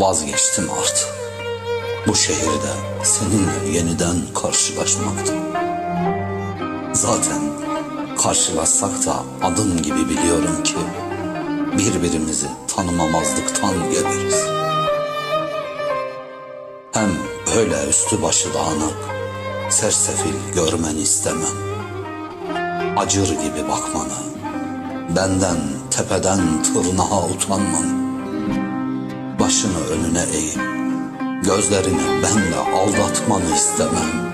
Vazgeçtim artık. Bu şehirde seninle yeniden karşılaşmakta. Zaten karşılaşsak da adım gibi biliyorum ki birbirimizi tanımamazlıktan geliriz. Hem öyle üstü başı dağınık, sersefil görmeni istemem. Acır gibi bakmanı, benden tepeden tırnağa utanmanı, başını önüne eğip gözlerini benle aldatmanı istemem,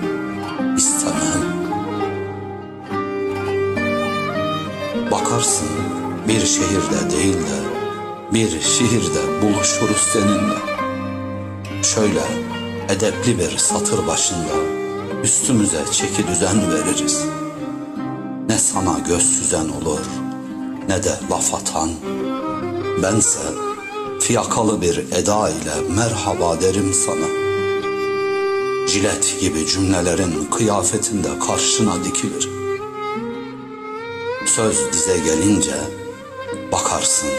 istemem. Bakarsın bir şehirde değil de bir şehirde buluşuruz seninle. Şöyle edepli bir satır başında üstümüze çeki düzen veririz. Ne sana göz süzen olur ne de laf atan. Bense fiyakalı bir eda ile merhaba derim sana. Jilet gibi cümlelerin kıyafetinde karşına dikilir. Söz dize gelince bakarsın,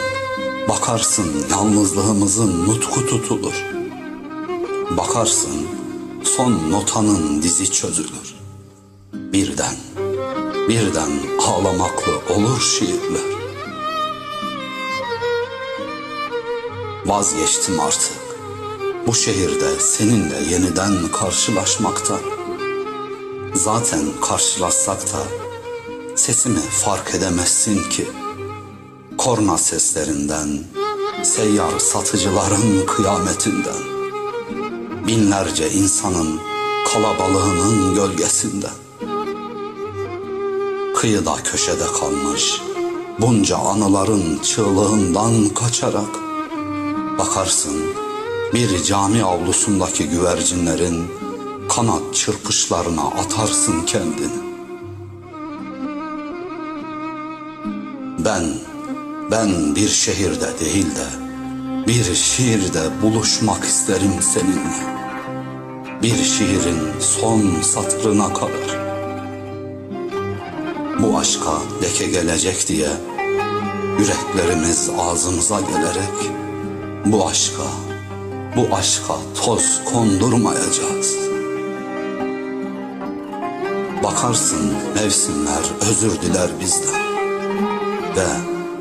bakarsın yalnızlığımızın nutku tutulur. Bakarsın son notanın dizi çözülür. Birden, birden ağlamaklı olur şiirler. Vazgeçtim artık. Bu şehirde seninle yeniden karşılaşmakta. Zaten karşılaşsak da sesimi fark edemezsin ki. Korna seslerinden, seyyar satıcıların kıyametinden, binlerce insanın kalabalığının gölgesinden. Kıyıda köşede kalmış bunca anıların çığlığından kaçarak bakarsın bir cami avlusundaki güvercinlerin kanat çırpışlarına atarsın kendini. Ben, ben bir şehirde değil de bir şiirde buluşmak isterim seninle. Bir şiirin son satırına kadar. Bu aşka leke gelecek diye yüreklerimiz ağzımıza gelerek bu aşka, bu aşka toz kondurmayacağız. Bakarsın mevsimler özür diler bizden ve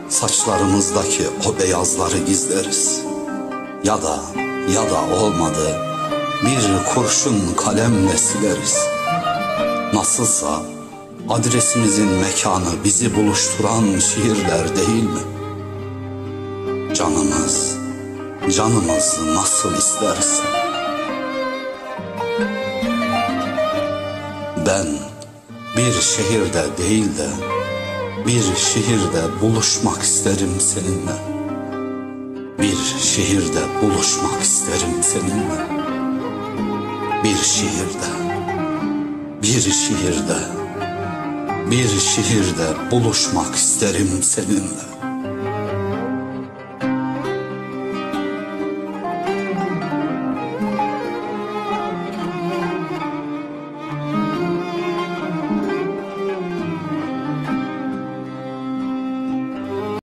saçlarımızdaki o beyazları gizleriz. Ya da ya da olmadı bir kurşun kalemle sileriz. Nasılsa adresimizin mekanı bizi buluşturan şiirler değil mi? Canımız, canımız nasıl isterse. Ben bir şehirde değil de bir şehirde buluşmak isterim seninle. Bir şehirde buluşmak isterim seninle. Bir şehirde, bir şehirde, bir şehirde buluşmak isterim seninle.